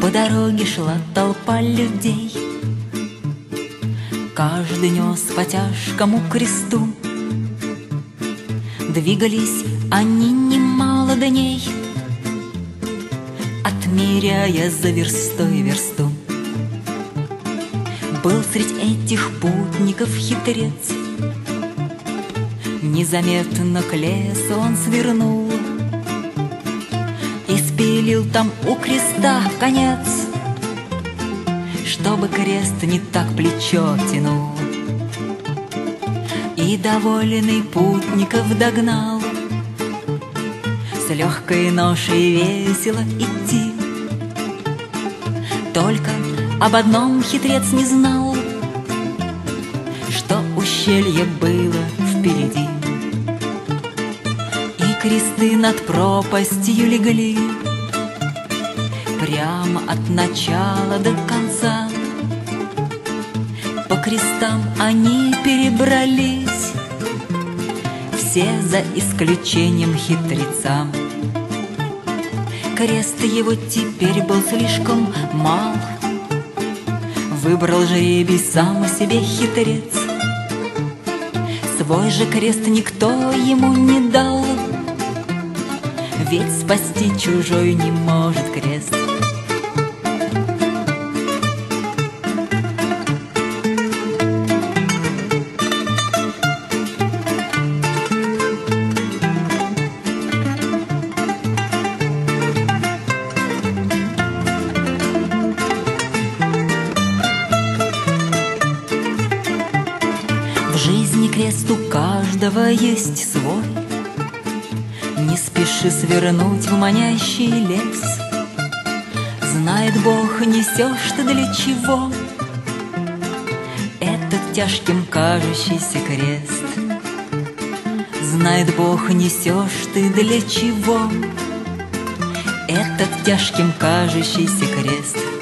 По дороге шла толпа людей. Каждый нес по тяжкому кресту. Двигались они немало дней Отмеряя за верстой версту. Был среди этих путников хитрец. Незаметно к лесу он свернул спилил там у креста конец Чтобы крест не так плечо тянул. И довольный путников догнал С легкой ношей весело идти. Только об одном хитрец не знал Что ущелье было впереди. Кресты над пропастью легли Прямо от начала до конца. По крестам они перебрались Все за исключением хитреца. Крест его теперь был слишком мал Выбрал жребий сам себе хитрец. Свой же крест никто ему не дал Ведь спасти чужой не может крест. В жизни крест у каждого есть свой Не спеши свернуть в манящий лес. Знает Бог, несешь ты для чего Этот тяжким кажущийся крест. Знает Бог, несешь ты для чего Этот тяжким кажущийся крест